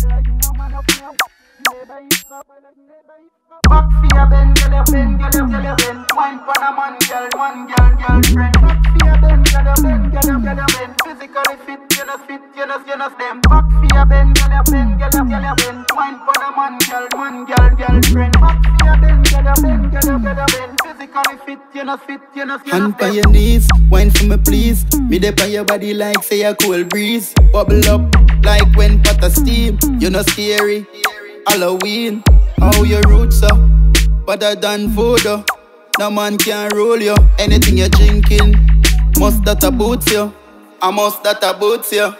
Back your Hand on your knees, wine for me please. Me dey on your body like say a cool breeze. Bubble up like when pot a steam. You know scary. Halloween, how your roots are better than voodoo. Oh. No man can roll you. Anything you're drinking, must that a boots you. I must that a boots you.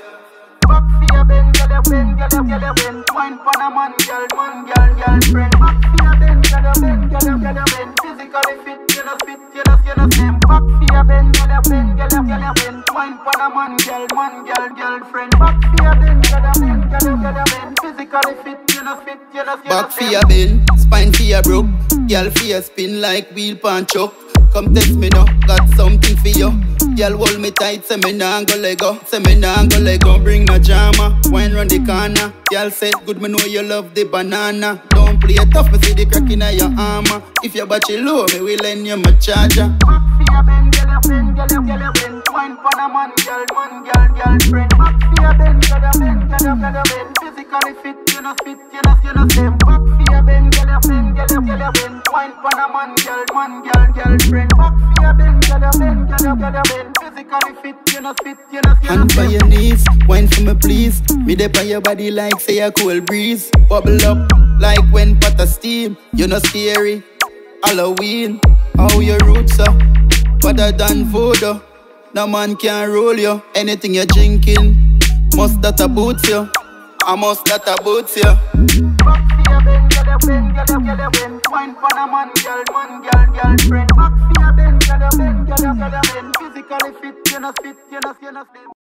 Back bend, you bend, bend. Wine for a man, girl, man, girl, girlfriend. Bend, bend, bend. Physically fit, you know fit, you know you know. Back for your bend, girl, bend, girl, you bend. Wine for a man, girl, man, girl, girlfriend. Back for your you bend, girl, you girl, you bend. Physically fit, you know fit, you know know Back for your bend, spine for your broke. Girl for your spin like wheel pan chuck. Come test me now, got something for you. Girl hold me tight, say me nah go let go. Say me nah go let go. Bring no drama, wine round the corner. Girl said good, me know you love the banana. Don't play tough, me see the crack in your armor. If your battery low, me will lend you my charger. Back your bend, girl, you bend, girl, you girl, you bend. Wine for a man, girl, man, girl, girlfriend. Back for your bend, girl, you bend, girl, you girl, you bend. Physically fit, you know fit, you know you know them. Back for your bend, girl, you bend, girl, you girl, you bend. Wine for a man, girl, man, girl, girlfriend. Back for your bend, girl, you bend, girl, you girl, you bend. Physically fit, you know fit, you know you know Hand your knees, wine for me please. Me on your body like say a cool breeze. Bubble up like when pot a steam. You know scary. Halloween, how your roots are better than voodoo. No man can roll you. Anything you're drinking, must that a boots you. I must that a boots you. Physically fit, you know fit, you know you know.